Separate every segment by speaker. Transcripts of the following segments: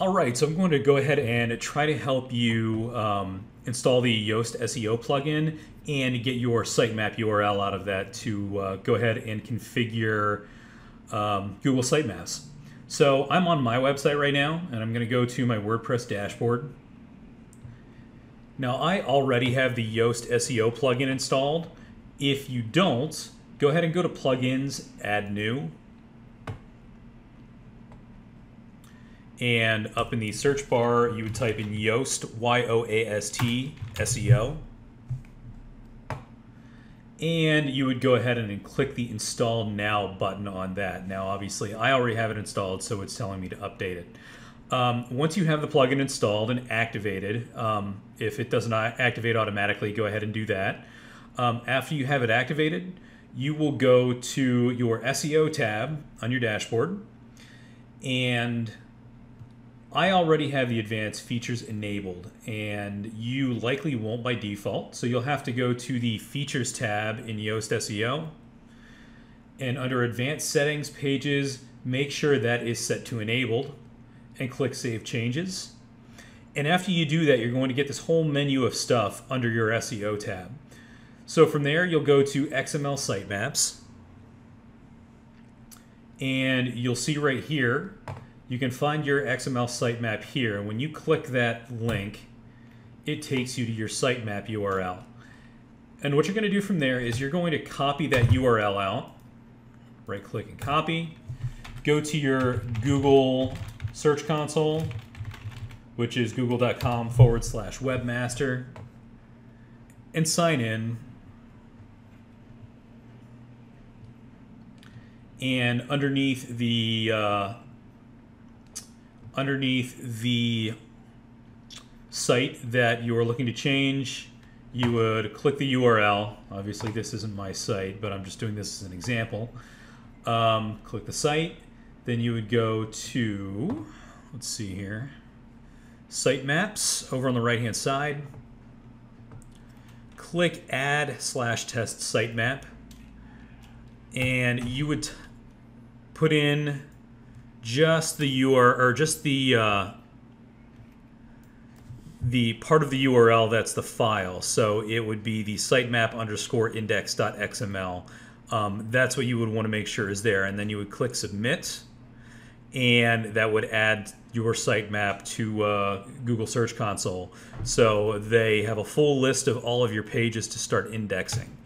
Speaker 1: All right, so I'm going to go ahead and try to help you um, install the Yoast SEO plugin and get your sitemap URL out of that to uh, go ahead and configure um, Google Sitemaps. So I'm on my website right now, and I'm going to go to my WordPress dashboard. Now I already have the Yoast SEO plugin installed. If you don't, go ahead and go to Plugins, Add New, And up in the search bar, you would type in Yoast, Y O A S T, SEO. And you would go ahead and click the Install Now button on that. Now, obviously, I already have it installed, so it's telling me to update it. Um, once you have the plugin installed and activated, um, if it does not activate automatically, go ahead and do that. Um, after you have it activated, you will go to your SEO tab on your dashboard and I already have the advanced features enabled and you likely won't by default. So you'll have to go to the features tab in Yoast SEO and under advanced settings pages, make sure that is set to enabled and click save changes. And after you do that, you're going to get this whole menu of stuff under your SEO tab. So from there, you'll go to XML sitemaps and you'll see right here you can find your XML sitemap here. And when you click that link, it takes you to your sitemap URL. And what you're going to do from there is you're going to copy that URL out, right click and copy, go to your Google Search Console, which is google.com forward slash webmaster, and sign in. And underneath the uh, underneath the site that you are looking to change, you would click the URL. Obviously, this isn't my site, but I'm just doing this as an example. Um, click the site. Then you would go to, let's see here, sitemaps over on the right hand side. Click add slash test sitemap. And you would put in just the URL or just the uh, the part of the URL that's the file. So it would be the sitemap underscore index.xml. Um, that's what you would want to make sure is there. And then you would click submit, and that would add your sitemap to uh, Google Search Console. So they have a full list of all of your pages to start indexing.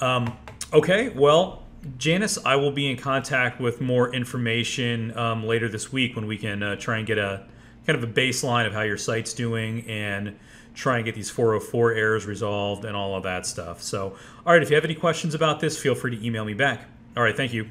Speaker 1: Um, okay, well, Janice, I will be in contact with more information um, later this week when we can uh, try and get a kind of a baseline of how your site's doing and try and get these 404 errors resolved and all of that stuff. So, all right, if you have any questions about this, feel free to email me back. All right, thank you.